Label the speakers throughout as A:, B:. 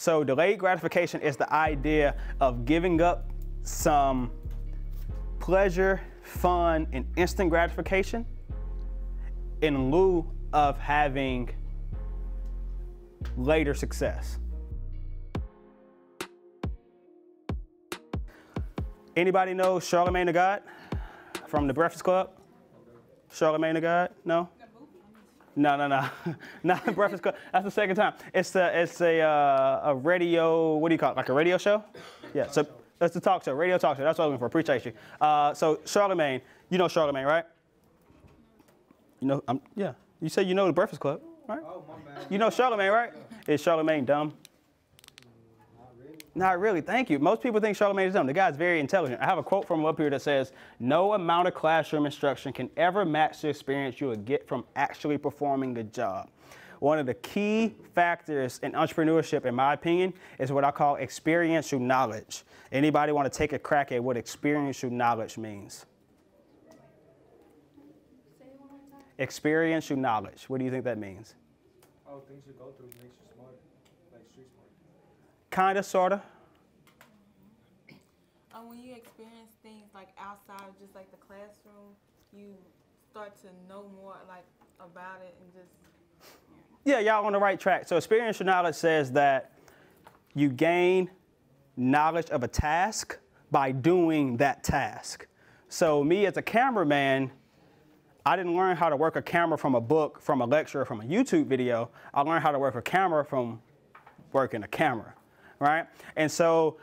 A: So delayed gratification is the idea of giving up some pleasure, fun, and instant gratification in lieu of having later success. Anybody know Charlemagne the God from the Breakfast Club? Charlemagne the God? No? No, no, no, not the Breakfast Club. That's the second time. It's a, it's a, uh, a radio. What do you call it? Like a radio show? Yeah. So that's a talk show, radio talk show. That's what I'm looking for. Appreciate you. Uh, so Charlemagne, you know Charlemagne, right? You know, I'm, yeah. You say you know the Breakfast Club, right?
B: Oh, my bad.
A: You know Charlemagne, right? Is Charlemagne dumb?
B: Not really.
A: Thank you. Most people think Charlemagne is dumb. The guy's very intelligent. I have a quote from him up here that says, "No amount of classroom instruction can ever match the experience you will get from actually performing the job." One of the key factors in entrepreneurship, in my opinion, is what I call experiential knowledge. Anybody want to take a crack at what experiential knowledge means? Experiential knowledge. What do you think that means?
B: Oh, things you go through makes you smarter. Like street smart.
A: Kinda, sorta.
C: Um, when you experience things like outside of just like the classroom, you start to know more like about it and just
A: Yeah, y'all on the right track. So experiential knowledge says that you gain knowledge of a task by doing that task. So me as a cameraman, I didn't learn how to work a camera from a book, from a lecture, from a YouTube video. I learned how to work a camera from working a camera, right? And so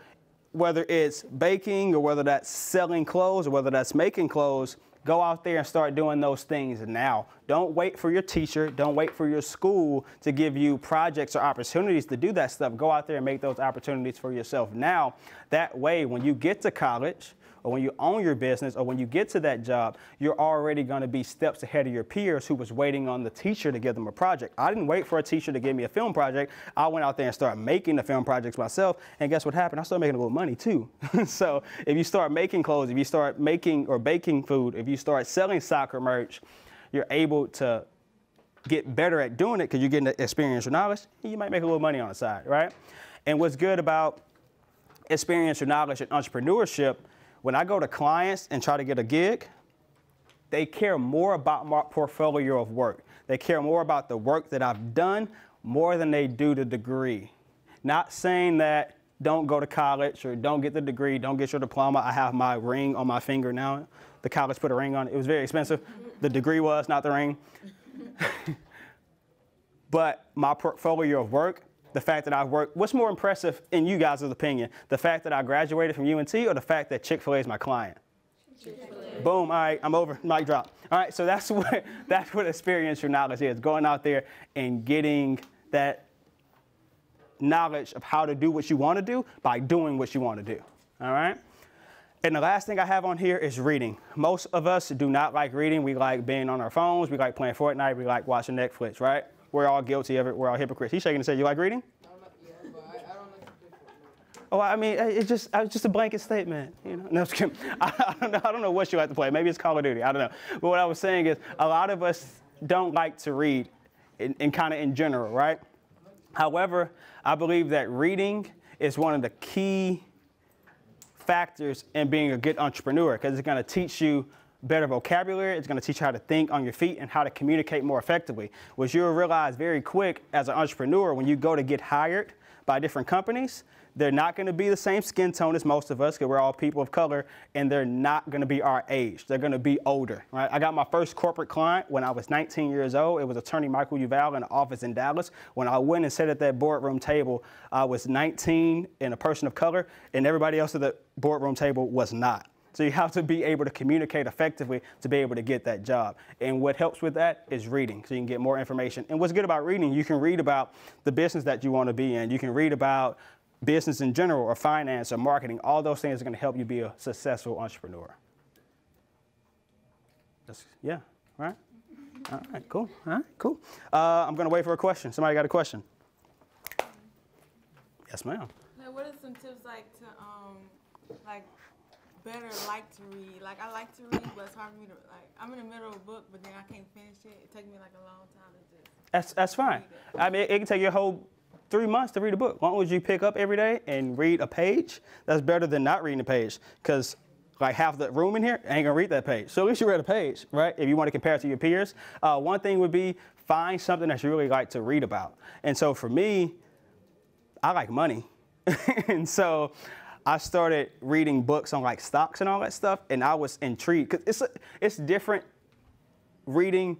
A: whether it's baking or whether that's selling clothes or whether that's making clothes, go out there and start doing those things now. Don't wait for your teacher, don't wait for your school to give you projects or opportunities to do that stuff. Go out there and make those opportunities for yourself now. That way, when you get to college, or when you own your business or when you get to that job, you're already going to be steps ahead of your peers who was waiting on the teacher to give them a project. I didn't wait for a teacher to give me a film project. I went out there and started making the film projects myself. And guess what happened? I started making a little money too. so if you start making clothes, if you start making or baking food, if you start selling soccer merch, you're able to get better at doing it because you're getting the experiential knowledge. And you might make a little money on the side, right? And what's good about experiential knowledge and entrepreneurship when I go to clients and try to get a gig, they care more about my portfolio of work. They care more about the work that I've done more than they do the degree. Not saying that don't go to college or don't get the degree, don't get your diploma. I have my ring on my finger now. The college put a ring on it. It was very expensive. The degree was, not the ring. but my portfolio of work the fact that I've worked, what's more impressive in you guys' opinion? The fact that I graduated from UNT or the fact that Chick-fil-A is my client? Boom, all right, I'm over, mic drop. All right, so that's what, that's what experiential knowledge is, going out there and getting that knowledge of how to do what you want to do by doing what you want to do, all right? And the last thing I have on here is reading. Most of us do not like reading. We like being on our phones. We like playing Fortnite. We like watching Netflix, right? We're all guilty of it. We're all hypocrites. He's shaking his head. You like reading?
B: I, I don't like to play Fortnite.
A: Oh, I mean, it's just uh, it's just a blanket statement, you know. No, I'm. I, I, don't know. I don't know what you like to play. Maybe it's Call of Duty. I don't know. But what I was saying is, a lot of us don't like to read, in, in kind of in general, right? However, I believe that reading is one of the key factors in being a good entrepreneur because it's going to teach you better vocabulary. It's going to teach you how to think on your feet and how to communicate more effectively. Which you'll realize very quick as an entrepreneur when you go to get hired by different companies, they're not going to be the same skin tone as most of us because we're all people of color, and they're not going to be our age. They're going to be older. Right? I got my first corporate client when I was 19 years old. It was attorney Michael Uval in the office in Dallas. When I went and sat at that boardroom table, I was 19 and a person of color, and everybody else at the boardroom table was not. So you have to be able to communicate effectively to be able to get that job. And what helps with that is reading, so you can get more information. And what's good about reading, you can read about the business that you want to be in. You can read about business in general or finance or marketing. All those things are going to help you be a successful entrepreneur. That's, yeah, right? All right, cool. All right, cool. Uh, I'm going to wait for a question. Somebody got a question? Yes, ma'am.
C: Like, what are some tips like to um like better like to read? Like I like to read, but it's hard for me to like. I'm in the middle of a book, but then I can't finish it. It takes me like a long time to just.
A: That's, that's fine. I mean, it can take your whole three months to read a book. Why as you pick up every day and read a page, that's better than not reading a page. Because like half the room in here ain't gonna read that page. So at least you read a page, right? If you want to compare it to your peers. Uh, one thing would be find something that you really like to read about. And so for me, I like money. and so I started reading books on like stocks and all that stuff, and I was intrigued because it's a, it's different reading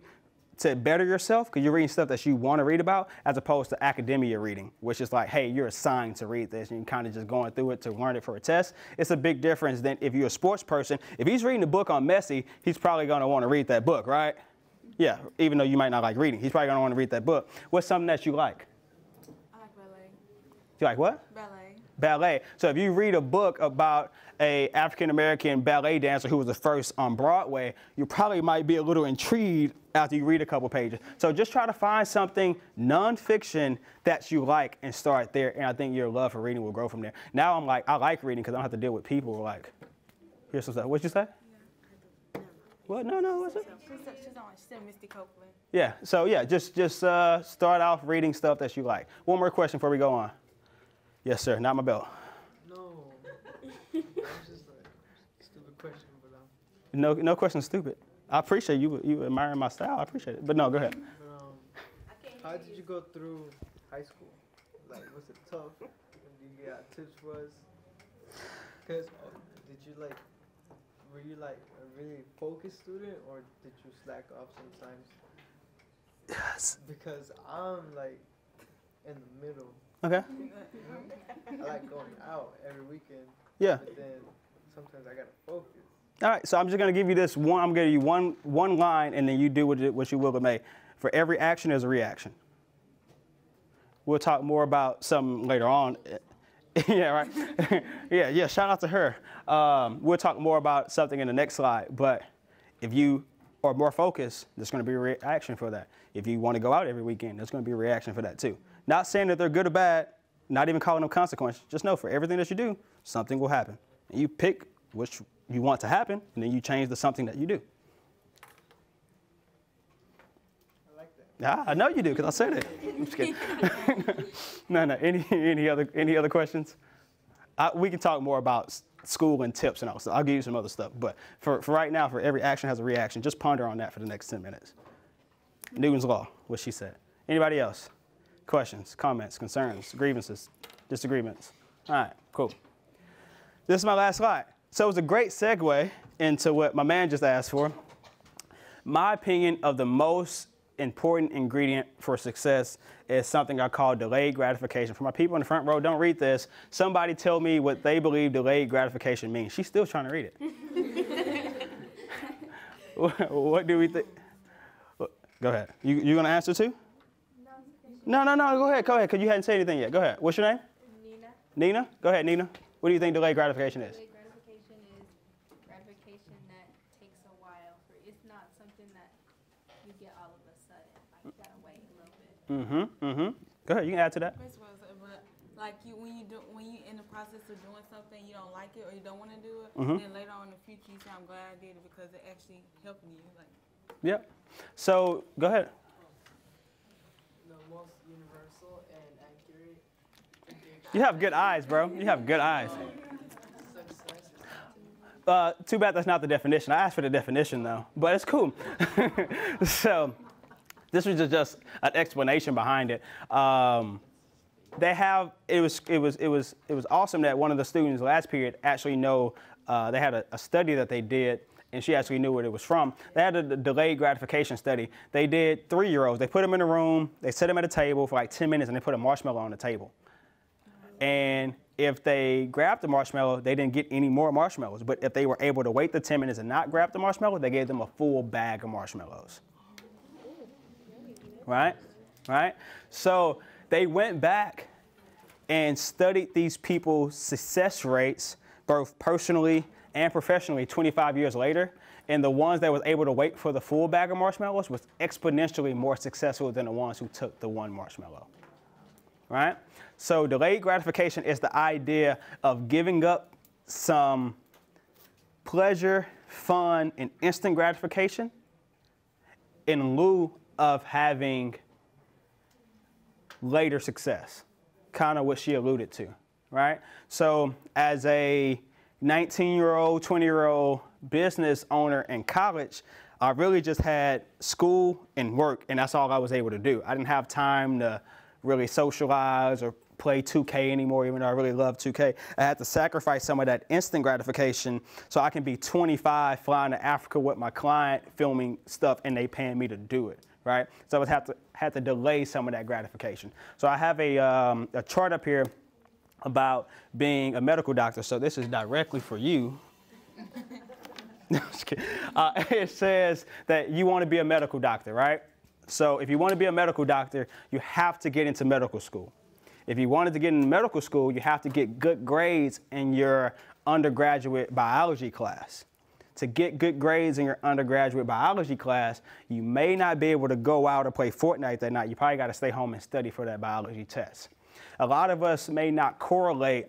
A: to better yourself because you're reading stuff that you want to read about as opposed to academia reading, which is like, hey, you're assigned to read this and you're kind of just going through it to learn it for a test. It's a big difference than if you're a sports person. If he's reading a book on Messi, he's probably going to want to read that book, right? Yeah, even though you might not like reading, he's probably going to want to read that book. What's something that you like?
C: I like ballet.
A: You like what?
C: Ballet.
A: Ballet. So if you read a book about a African American ballet dancer who was the first on Broadway, you probably might be a little intrigued after you read a couple pages. So just try to find something nonfiction that you like and start there. And I think your love for reading will grow from there. Now I'm like, I like reading because I don't have to deal with people who are like, here's some stuff. What'd you say? What? No, no, what's it?
C: She said, she's on, Misty Copeland.
A: Yeah. So yeah, just just uh, start off reading stuff that you like. One more question before we go on. Yes, sir. Not my belt.
B: No. That was just like stupid question, but um,
A: No, no question. Stupid. I appreciate you you admiring my style. I appreciate it. But no, go ahead.
B: but um, how did you go through high school? Like, was it tough? And do you got tips for us? Cause uh, did you like, were you like a really focused student, or did you slack off sometimes?
A: Yes.
B: Because I'm like in the middle.
A: Okay.
B: I like going out every weekend,
A: Yeah.
B: but then sometimes I gotta focus.
A: All right. So I'm just gonna give you this one. I'm gonna give you one one line, and then you do what you, what you will with me. For every action, there's a reaction. We'll talk more about something later on. yeah, right. yeah, yeah. Shout out to her. Um, we'll talk more about something in the next slide. But if you are more focused, there's going to be a reaction for that. If you want to go out every weekend, there's going to be a reaction for that too. Not saying that they're good or bad. Not even calling them consequences. Just know for everything that you do, something will happen. And you pick which you want to happen, and then you change the something that you do.
B: I like that.
A: Yeah, I know you do because I said it. I'm just kidding. no, no. Any any other any other questions? I, we can talk more about school and tips and all. So I'll give you some other stuff. But for, for right now, for every action has a reaction. Just ponder on that for the next 10 minutes. Newton's law, what she said. Anybody else? Questions, comments, concerns, grievances, disagreements? All right, cool. This is my last slide. So it was a great segue into what my man just asked for my opinion of the most important ingredient for success is something I call delayed gratification. For my people in the front row, don't read this. Somebody tell me what they believe delayed gratification means. She's still trying to read it. what, do we think? Go ahead. You you gonna answer too? No, no, no. Go ahead. Go ahead. Cause you hadn't said anything yet. Go ahead. What's your name?
D: Nina,
A: Nina. Go ahead, Nina. What do you think delayed gratification is?
D: delayed gratification is gratification that takes a while. For it's not something that you get all of a sudden. Like you gotta wait a little bit.
A: Mm-hmm. Mm-hmm. Go ahead. You can add to that.
C: Miss Rose, but like you, when you do, when you in the process of doing something, you don't like it or you don't want to do it,
A: Mhm.
C: then later on in the future you say, "I'm glad I did it because it actually helped you." Like,
A: Yep. So go ahead.
E: Universal and accurate
A: You have good eyes, bro. You have good eyes. Uh, too bad that's not the definition. I asked for the definition though, but it's cool. so this was just, just an explanation behind it. Um, they have it was it was it was it was awesome that one of the students last period actually know uh, they had a, a study that they did and she actually knew what it was from. They had a delayed gratification study. They did three year olds. They put them in a room. They set them at a table for like 10 minutes and they put a marshmallow on the table. And if they grabbed the marshmallow, they didn't get any more marshmallows. But if they were able to wait the 10 minutes and not grab the marshmallow, they gave them a full bag of marshmallows. Right? Right? So they went back and studied these people's success rates, both personally and professionally, 25 years later. And the ones that was able to wait for the full bag of marshmallows was exponentially more successful than the ones who took the one marshmallow right? So delayed gratification is the idea of giving up some pleasure, fun, and instant gratification in lieu of having later success. kind of what she alluded to, right? So as a 19 year old, 20 year old business owner in college, I really just had school and work, and that's all I was able to do. I didn't have time to really socialize or play 2K anymore, even though I really love 2K. I had to sacrifice some of that instant gratification so I can be 25 flying to Africa with my client, filming stuff, and they paying me to do it, right? So I would have to had to delay some of that gratification. So I have a, um, a chart up here about being a medical doctor. So this is directly for you. Uh, it says that you want to be a medical doctor, right? So if you want to be a medical doctor, you have to get into medical school. If you wanted to get into medical school, you have to get good grades in your undergraduate biology class. To get good grades in your undergraduate biology class, you may not be able to go out or play Fortnite that night. You probably got to stay home and study for that biology test. A lot of us may not correlate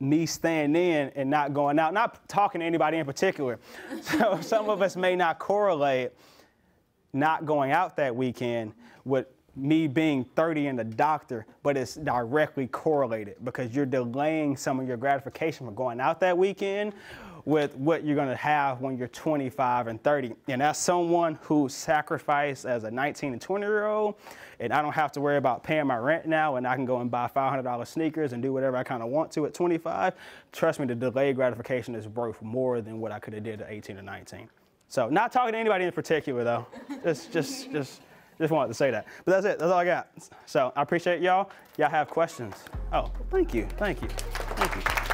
A: me staying in and not going out, not talking to anybody in particular. So some of us may not correlate not going out that weekend with me being 30 and the doctor, but it's directly correlated because you're delaying some of your gratification from going out that weekend with what you're going to have when you're 25 and 30. And that's someone who sacrificed as a 19 and 20 year old, and I don't have to worry about paying my rent now, and I can go and buy $500 sneakers and do whatever I kind of want to at 25. Trust me, the delayed gratification is worth more than what I could have did at 18 or 19. So, not talking to anybody in particular though. just, just, just. Just wanted to say that. But that's it. That's all I got. So I appreciate y'all. Y'all have questions. Oh, thank you. Thank you. Thank you.